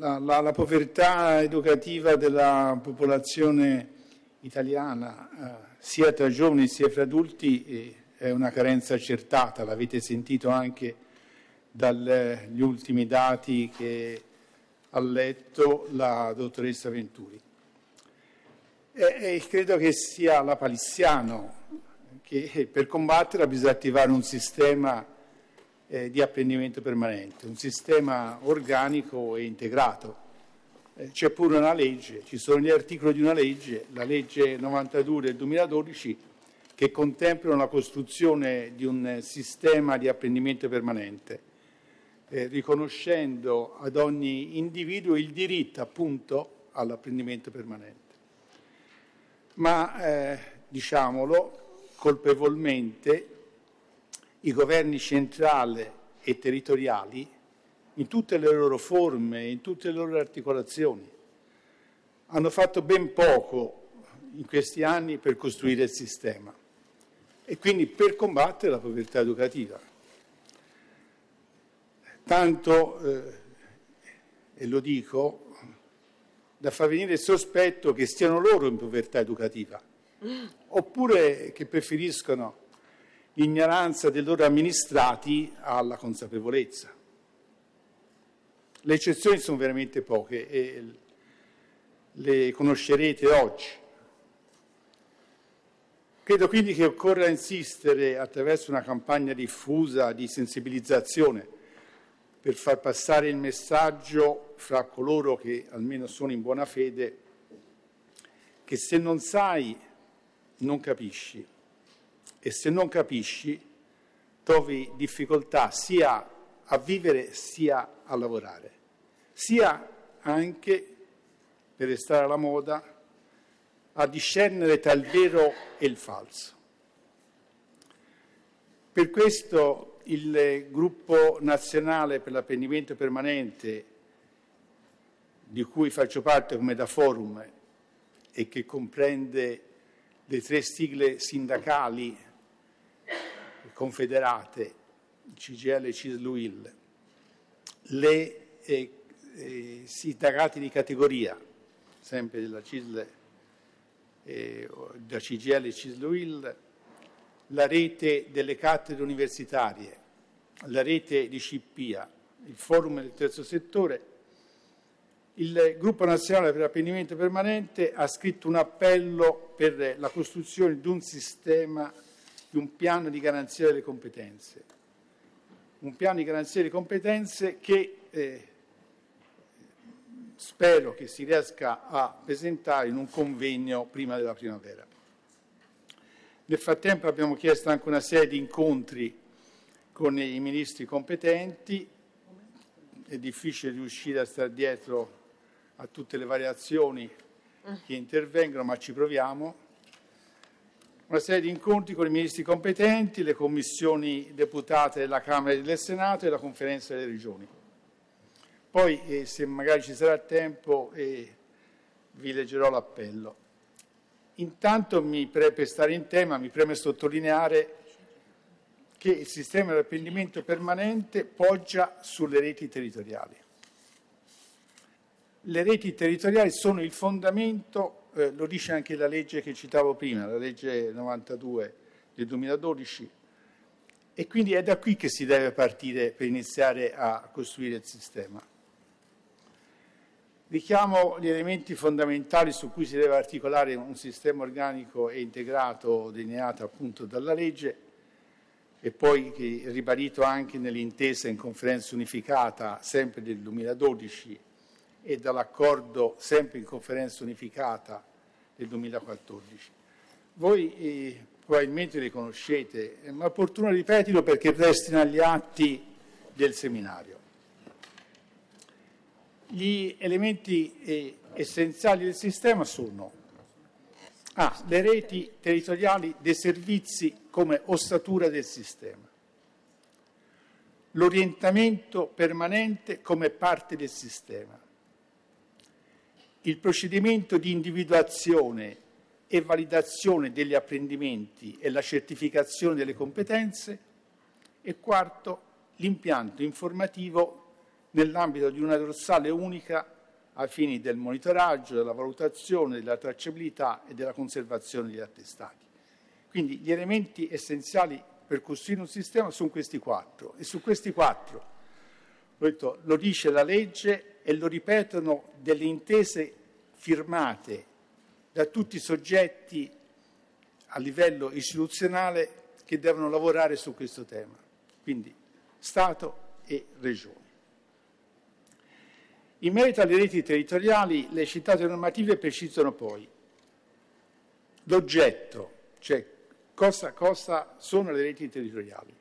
la, la, la, povertà educativa della popolazione italiana, eh, sia tra giovani sia fra adulti, eh, è una carenza accertata, l'avete sentito anche dagli ultimi dati che ha letto la dottoressa Venturi. E, e credo che sia la Palissiano che per combatterla bisogna attivare un sistema eh, di apprendimento permanente, un sistema organico e integrato. Eh, c'è pure una legge, ci sono gli articoli di una legge, la legge 92 del 2012, che contemplano la costruzione di un sistema di apprendimento permanente, eh, riconoscendo ad ogni individuo il diritto appunto all'apprendimento permanente. Ma eh, diciamolo colpevolmente, i governi centrali e territoriali in tutte le loro forme, in tutte le loro articolazioni. Hanno fatto ben poco in questi anni per costruire il sistema e quindi per combattere la povertà educativa. Tanto, eh, e lo dico, da far venire il sospetto che stiano loro in povertà educativa, oppure che preferiscono l'ignoranza dei loro amministrati alla consapevolezza. Le eccezioni sono veramente poche e le conoscerete oggi. Credo quindi che occorra insistere attraverso una campagna diffusa di sensibilizzazione per far passare il messaggio fra coloro che almeno sono in buona fede che se non sai non capisci e se non capisci trovi difficoltà sia a vivere sia a lavorare, sia anche, per restare alla moda, a discernere tra il vero e il falso. Per questo il gruppo nazionale per l'apprendimento permanente, di cui faccio parte come da forum e che comprende le tre sigle sindacali confederate, CGL e CISL-UIL, le eh, eh, sindacati di categoria, sempre della CISL, eh, da CGL e CISL-UIL, la rete delle cattedre universitarie, la rete di CIPIA, il forum del terzo settore, il Gruppo Nazionale per l'Apprendimento Permanente ha scritto un appello per la costruzione di un sistema, di un piano di garanzia delle competenze. Un piano di garanzia delle competenze che eh, spero che si riesca a presentare in un convegno prima della primavera. Nel frattempo abbiamo chiesto anche una serie di incontri con i ministri competenti, è difficile riuscire a stare dietro a tutte le variazioni che intervengono, ma ci proviamo. Una serie di incontri con i ministri competenti, le commissioni deputate della Camera e del Senato e la conferenza delle regioni. Poi, eh, se magari ci sarà tempo, eh, vi leggerò l'appello. Intanto, pre- per stare in tema, mi preme sottolineare che il sistema di apprendimento permanente poggia sulle reti territoriali le reti territoriali sono il fondamento, eh, lo dice anche la legge che citavo prima, la legge 92 del 2012, e quindi è da qui che si deve partire per iniziare a costruire il sistema. Richiamo gli elementi fondamentali su cui si deve articolare un sistema organico e integrato delineato appunto dalla legge e poi ribadito anche nell'intesa in conferenza unificata sempre del 2012 e dall'accordo sempre in conferenza unificata del 2014. Voi eh, probabilmente li conoscete, ma è opportuno ripeterlo perché restino agli atti del seminario. Gli elementi eh, essenziali del sistema sono ah, le reti territoriali dei servizi come ossatura del sistema, l'orientamento permanente come parte del sistema, il procedimento di individuazione e validazione degli apprendimenti e la certificazione delle competenze e quarto, l'impianto informativo nell'ambito di una dorsale unica ai fini del monitoraggio, della valutazione, della tracciabilità e della conservazione degli attestati. Quindi gli elementi essenziali per costruire un sistema sono questi quattro e su questi quattro detto, lo dice la legge e lo ripetono delle intese firmate da tutti i soggetti a livello istituzionale che devono lavorare su questo tema, quindi Stato e Regioni. In merito alle reti territoriali, le citate normative precisano poi l'oggetto, cioè cosa, cosa sono le reti territoriali,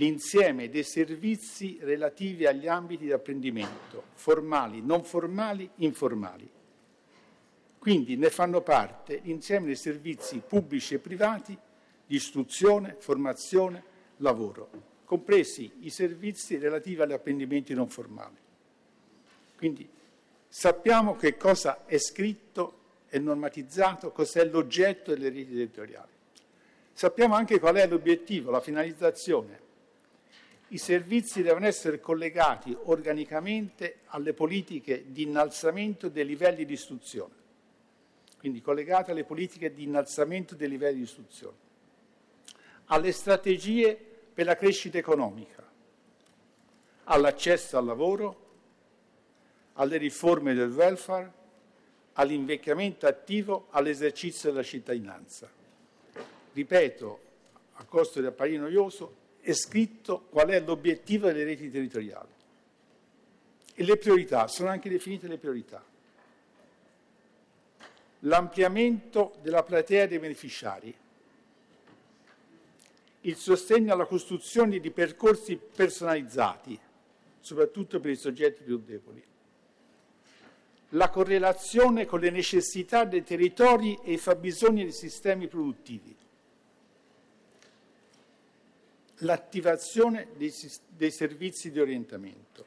l'insieme dei servizi relativi agli ambiti di apprendimento, formali, non formali, informali. Quindi ne fanno parte l'insieme dei servizi pubblici e privati di istruzione, formazione, lavoro, compresi i servizi relativi agli apprendimenti non formali. Quindi sappiamo che cosa è scritto e normatizzato, cos'è l'oggetto delle reti territoriali. Sappiamo anche qual è l'obiettivo, la finalizzazione. I servizi devono essere collegati organicamente alle politiche di innalzamento dei livelli di istruzione, quindi collegati alle politiche di innalzamento dei livelli di istruzione, alle strategie per la crescita economica, all'accesso al lavoro, alle riforme del welfare, all'invecchiamento attivo, all'esercizio della cittadinanza. Ripeto, a costo di apparire noioso, è scritto qual è l'obiettivo delle reti territoriali. E le priorità, sono anche definite le priorità. L'ampliamento della platea dei beneficiari, il sostegno alla costruzione di percorsi personalizzati, soprattutto per i soggetti più deboli, la correlazione con le necessità dei territori e i fabbisogni dei sistemi produttivi, l'attivazione dei, dei, servizi di orientamento,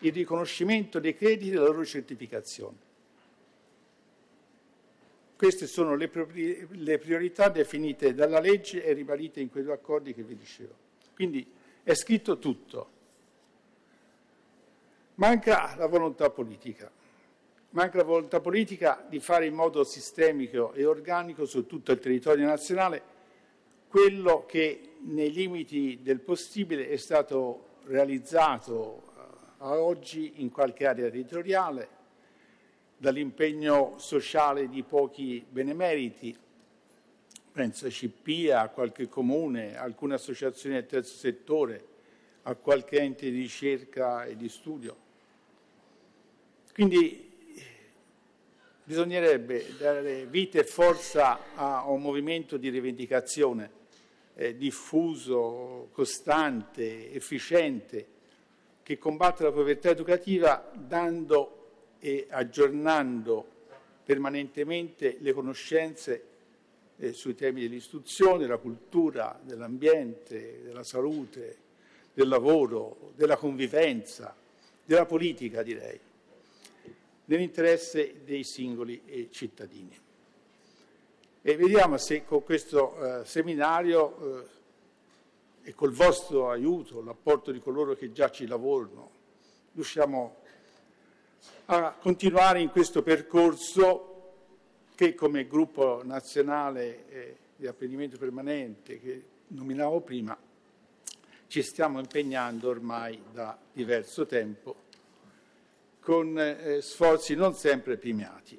il riconoscimento dei crediti e la loro certificazione. Queste sono le, priorità definite dalla legge e ribadite in quei due accordi che vi dicevo. Quindi è scritto tutto. Manca la volontà politica, manca la volontà politica di fare in modo sistemico e organico su tutto il territorio nazionale quello che nei limiti del possibile è stato realizzato eh, a oggi in qualche area territoriale, dall'impegno sociale di pochi benemeriti, penso a CIPIA, a qualche comune, a alcune associazioni del terzo settore, a qualche ente di ricerca e di studio. Quindi bisognerebbe dare vita e forza a un movimento di rivendicazione eh, diffuso, costante, efficiente, che combatte la povertà educativa dando e aggiornando permanentemente le conoscenze eh, sui temi dell'istruzione, della cultura, dell'ambiente, della salute, del lavoro, della convivenza, della politica direi nell'interesse dei singoli eh, cittadini. E vediamo se con questo eh, seminario eh, e col vostro aiuto, l'apporto di coloro che già ci lavorano, riusciamo a continuare in questo percorso che come gruppo nazionale eh, di apprendimento permanente che nominavo prima ci stiamo impegnando ormai da diverso tempo con eh, sforzi non sempre premiati.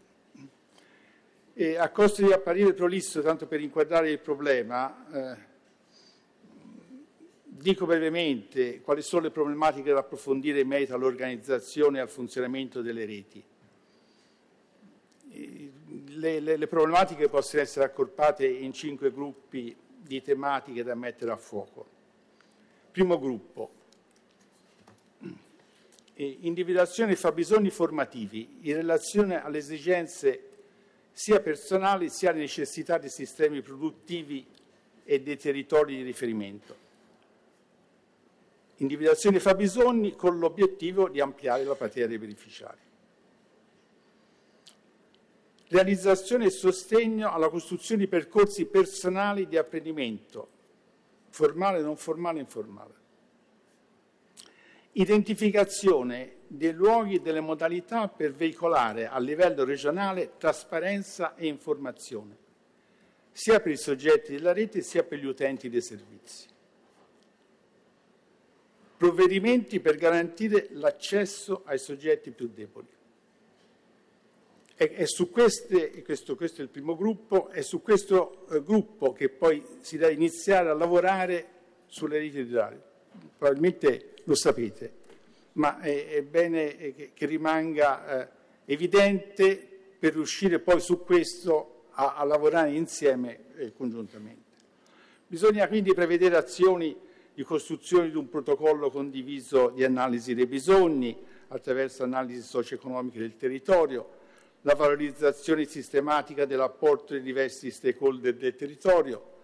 E a costo di apparire prolisso, tanto per inquadrare il problema, eh, dico brevemente quali sono le problematiche da approfondire in merito all'organizzazione e al funzionamento delle reti. Le, le, le problematiche possono essere accorpate in cinque gruppi di tematiche da mettere a fuoco. Primo gruppo, individuazione dei fabbisogni formativi in relazione alle esigenze sia personali sia alle necessità dei sistemi produttivi e dei territori di riferimento. Individuazione dei fabbisogni con l'obiettivo di ampliare la platea dei beneficiari. Realizzazione e sostegno alla costruzione di percorsi personali di apprendimento, formale, non formale e informale identificazione dei luoghi e delle modalità per veicolare a livello regionale trasparenza e informazione, sia per i soggetti della rete sia per gli utenti dei servizi. Provvedimenti per garantire l'accesso ai soggetti più deboli. E, su queste, questo, questo, è il primo gruppo, è su questo eh, gruppo che poi si deve iniziare a lavorare sulle reti digitali. Probabilmente lo sapete, ma è, è bene che, che rimanga eh, evidente per riuscire poi su questo a, a lavorare insieme eh, congiuntamente. Bisogna quindi prevedere azioni di costruzione di un protocollo condiviso di analisi dei bisogni attraverso analisi socio-economiche del territorio, la valorizzazione sistematica dell'apporto dei diversi stakeholder del territorio,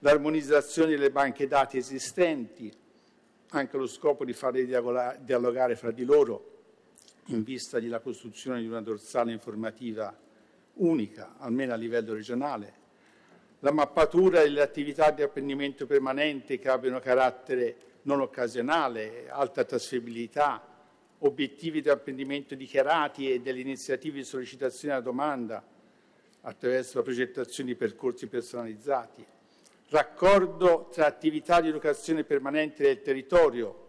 l'armonizzazione delle banche dati esistenti, anche allo scopo di farle dialogare fra di loro in vista della costruzione di una dorsale informativa unica, almeno a livello regionale, la mappatura delle attività di apprendimento permanente che abbiano carattere non occasionale, alta trasferibilità, obiettivi di apprendimento dichiarati e delle iniziative di sollecitazione alla domanda attraverso la progettazione di percorsi personalizzati, raccordo tra attività di educazione permanente del territorio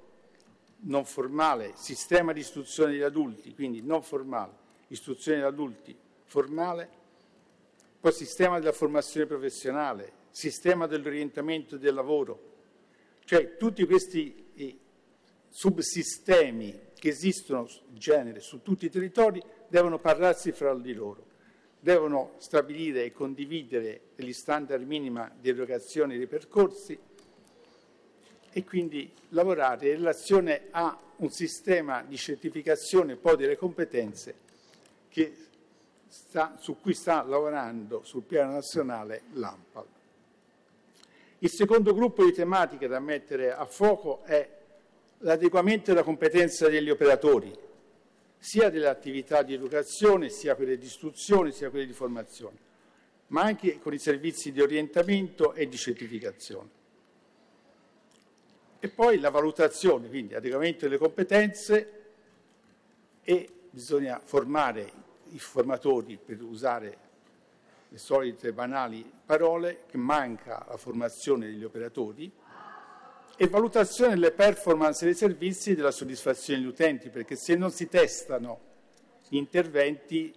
non formale, sistema di istruzione degli adulti, quindi non formale, istruzione degli adulti formale, poi sistema della formazione professionale, sistema dell'orientamento del lavoro, cioè tutti questi subsistemi che esistono in genere su tutti i territori devono parlarsi fra di loro devono stabilire e condividere gli standard minima di erogazione dei percorsi e quindi lavorare in relazione a un sistema di certificazione poi delle competenze sta, su cui sta lavorando sul piano nazionale l'AMPAL. Il secondo gruppo di tematiche da mettere a fuoco è l'adeguamento della competenza degli operatori, sia delle attività di educazione, sia quelle di istruzione, sia quelle di formazione, ma anche con i servizi di orientamento e di certificazione. E poi la valutazione, quindi adeguamento delle competenze e bisogna formare i formatori per usare le solite banali parole, che manca la formazione degli operatori, e valutazione delle performance dei servizi e della soddisfazione degli utenti, perché se non si testano gli interventi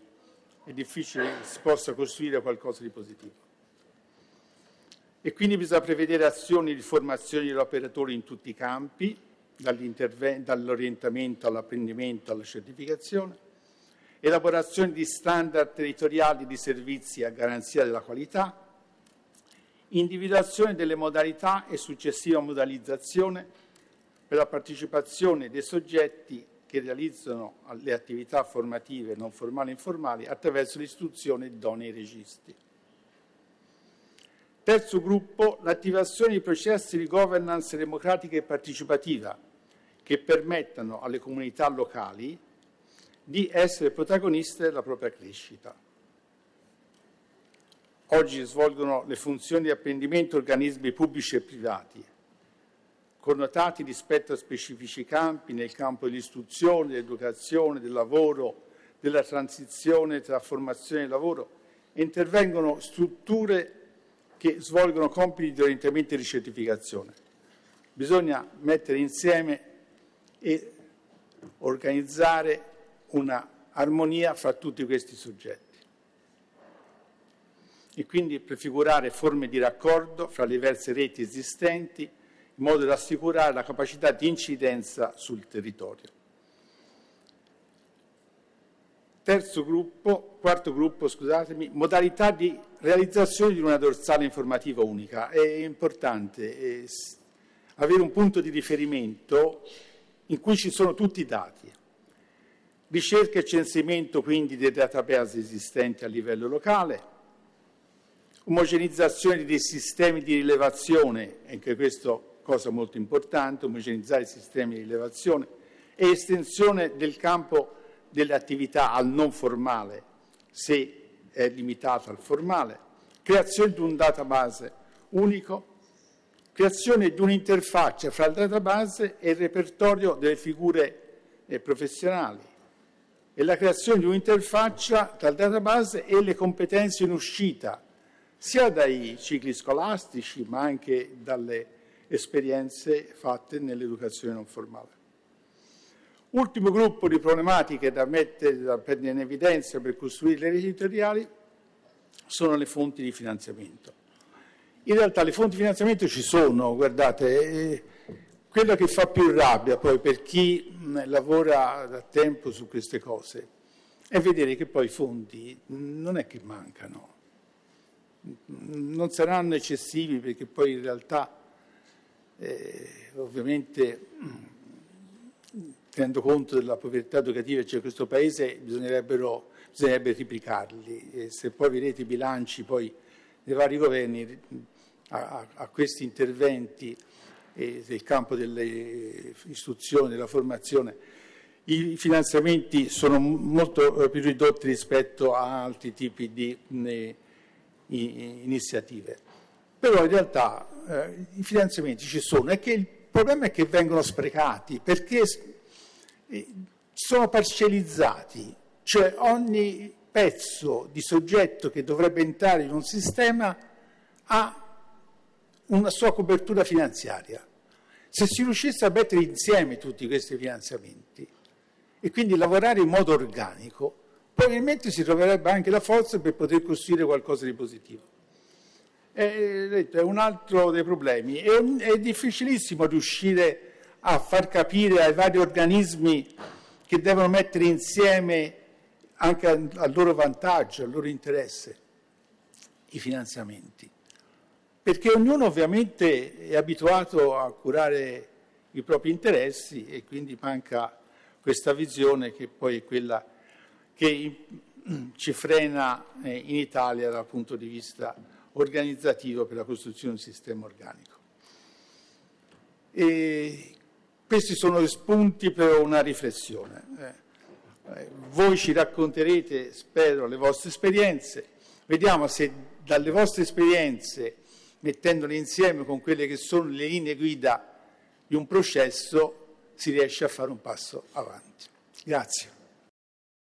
è difficile che si possa costruire qualcosa di positivo. E quindi bisogna prevedere azioni di formazione degli operatori in tutti i campi, dall'orientamento all'apprendimento alla certificazione, elaborazione di standard territoriali di servizi a garanzia della qualità, individuazione delle modalità e successiva modalizzazione per la partecipazione dei soggetti che realizzano le attività formative non formali e informali attraverso l'istruzione di idonei registri. Terzo gruppo, l'attivazione di processi di governance democratica e partecipativa che permettano alle comunità locali di essere protagoniste della propria crescita. Oggi svolgono le funzioni di apprendimento organismi pubblici e privati, connotati rispetto a specifici campi nel campo dell'istruzione, dell'educazione, del lavoro, della transizione tra formazione e lavoro, intervengono strutture che svolgono compiti di orientamento e di certificazione. Bisogna mettere insieme e organizzare una armonia fra tutti questi soggetti e quindi prefigurare forme di raccordo fra le diverse reti esistenti in modo da assicurare la capacità di incidenza sul territorio. Terzo gruppo, quarto gruppo, scusatemi, modalità di realizzazione di una dorsale informativa unica. È importante avere un punto di riferimento in cui ci sono tutti i dati. Ricerca e censimento quindi dei database esistenti a livello locale, omogenizzazione dei sistemi di rilevazione, anche questo cosa molto importante, omogenizzare i sistemi di rilevazione, e estensione del campo delle attività al non formale, se è limitata al formale, creazione di un database unico creazione di un'interfaccia fra il database e il repertorio delle figure eh, professionali e la creazione di un'interfaccia tra il database e le competenze in uscita, sia dai cicli scolastici ma anche dalle esperienze fatte nell'educazione non formale. Ultimo gruppo di problematiche da mettere da prendere in evidenza per costruire le reti territoriali sono le fonti di finanziamento. In realtà le fonti di finanziamento ci sono, guardate, quello che fa più rabbia poi per chi lavora da tempo su queste cose è vedere che poi i fondi non è che mancano, non saranno eccessivi perché poi in realtà eh, ovviamente tenendo conto della povertà educativa che c'è in questo Paese, bisognerebbe triplicarli. E se poi vedete i bilanci poi dei vari governi a, a questi interventi eh, nel campo dell'istruzione, della formazione, i finanziamenti sono molto più ridotti rispetto a altri tipi di eh, iniziative. Però in realtà eh, i finanziamenti ci sono e che il problema è che vengono sprecati perché sono parcellizzati, cioè ogni pezzo di soggetto che dovrebbe entrare in un sistema ha una sua copertura finanziaria. Se si riuscisse a mettere insieme tutti questi finanziamenti e quindi lavorare in modo organico, probabilmente si troverebbe anche la forza per poter costruire qualcosa di positivo. È, è un altro dei problemi. È, è difficilissimo riuscire a far capire ai vari organismi che devono mettere insieme anche al loro vantaggio, al loro interesse, i finanziamenti. Perché ognuno ovviamente è abituato a curare i propri interessi e quindi manca questa visione che poi è quella che ci frena eh, in Italia dal punto di vista organizzativo per la costruzione di un sistema organico. E questi sono spunti per una riflessione. Eh, eh, voi ci racconterete, spero, le vostre esperienze, vediamo se dalle vostre esperienze, mettendole insieme con quelle che sono le linee guida di un processo, si riesce a fare un passo avanti. Grazie.